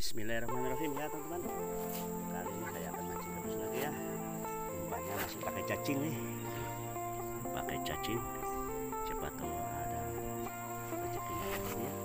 Bismillahirrahmanirrahim. Ya teman-teman. Kali ini saya akan mancing gabus lagi ya. Umpannya masih pakai cacing nih. Pakai cacing. Siapa tahu ada rezekinya. ya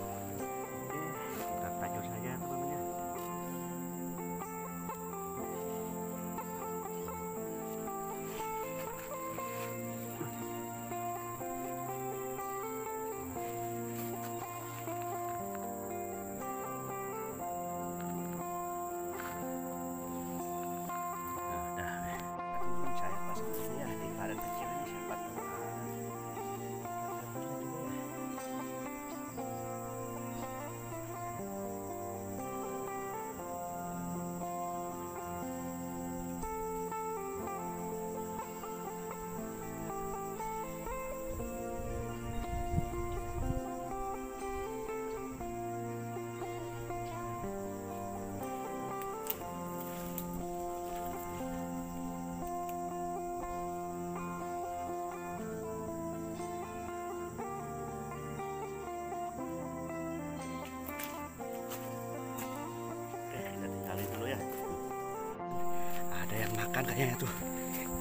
makan kayaknya tuh.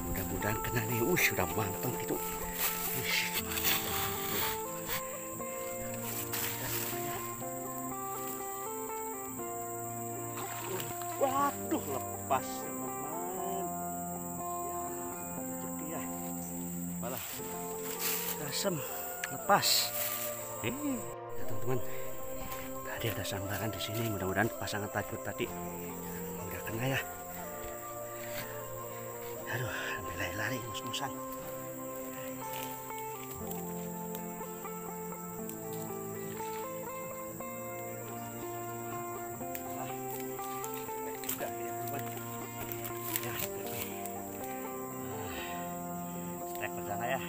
Mudah-mudahan kena nih. Uh, sudah manteng gitu. Wih, mantap. Waduh, lepas teman-teman. Ya, ya. Malah dasem lepas. Eh, ya teman-teman. Tadi ada sambaran di sini. Mudah-mudahan pasangan tajur tadi udah kena ya. Aduh, sampai lari-lari ngos-ngosan. Ah, ya,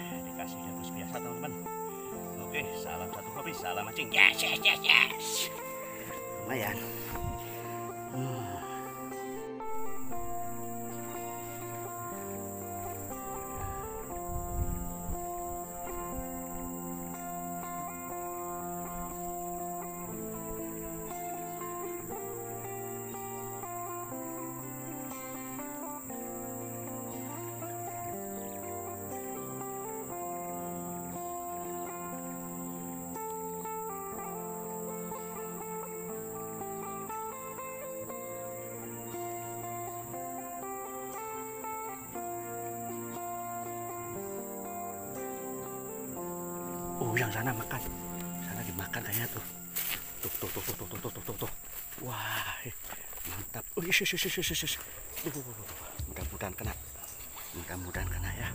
salam satu kopi salam mancing. Yes yes yes yes. Lumayan. Oh, yang sana makan. Sana dimakan kayaknya tuh. Tuh, tuh, tuh, tuh, tuh, tuh, tuh, tuh, tuh. Wah, mantap. Mudah-mudahan kena. Mudah-mudahan kena ya.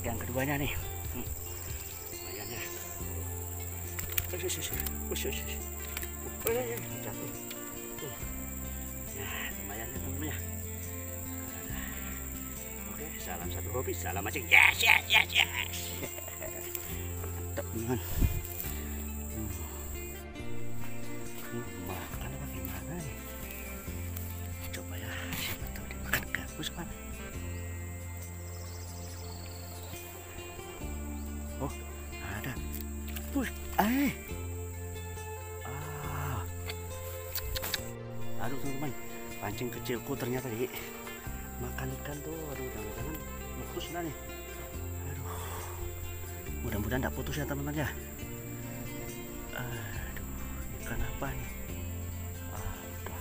Yang keduanya nih. Lumayan ya. Oke, salam satu hobi, salam mancing. Yes, yes, yes, yes. Mantap teman. Aduh, teman-teman. Pancing kecilku ternyata di makan ikan tuh. Aduh, jangan-jangan putus dah nih. Aduh. Mudah-mudahan tidak putus ya, teman-teman ya. Aduh, ikan apa nih? Apa?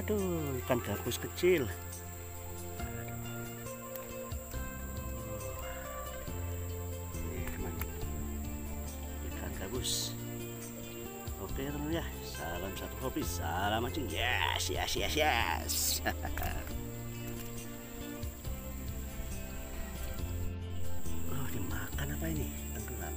Aduh, ikan gabus kecil. Ini teman ikan gabus oke teman ya. Salam satu kopi salam mancing. Yes yes yes yes. Oh dimakan apa ini? Tenggelam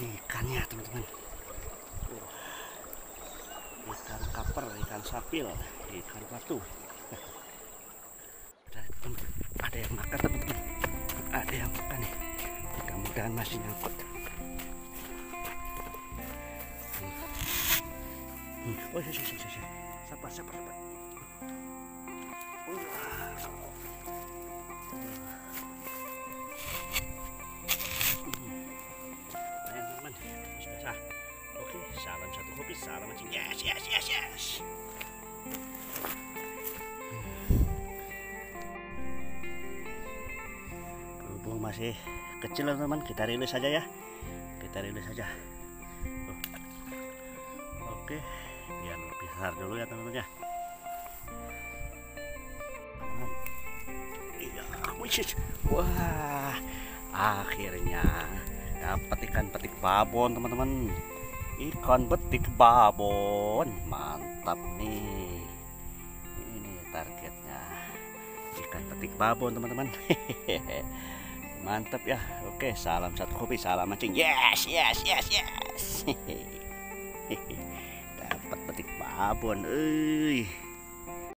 Ini ikannya teman-teman. Ikan kaper, ikan sapil, ikan batu. Ada, ada yang makan teman-teman. Ada yang makan nih. Mudah-mudahan masih nyangkut. Hmm. Oh, iya, iya, iya, iya. Sabar. Mancing. Yes, yes, yes, yes. Berhubung masih kecil teman-teman, kita rilis saja ya. Kita rilis saja. Oke, biar lebih besar dulu ya teman-teman ya. Iya, wah, akhirnya dapat ikan petik babon teman-teman ikan petik babon. Mantap nih. Ini targetnya. Ikan petik babon teman-teman. Mantap ya. Oke salam satu kopi salam mancing. Yes yes yes yes. Dapat petik babon euy